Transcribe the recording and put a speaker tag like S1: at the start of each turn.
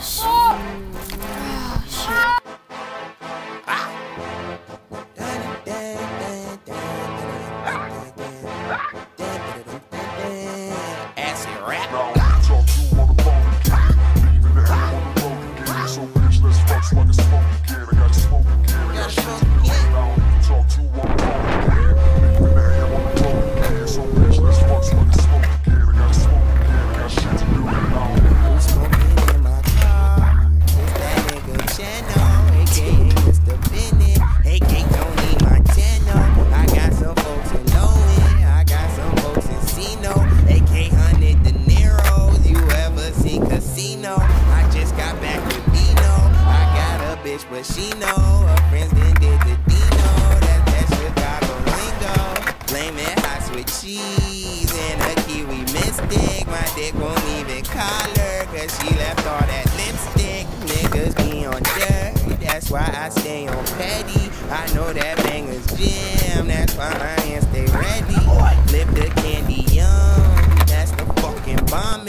S1: house.
S2: bitch, but she know her friends then did the Dino. That, that Chicago lingo. Blame it hot with cheese and a kiwi mystic. My dick won't even call her, cause she left all that lipstick. Niggas be on dirt, that's why I stay on petty. I know that banger's jam, that's why my hands stay ready. Lip the candy yum, that's the fucking bomb.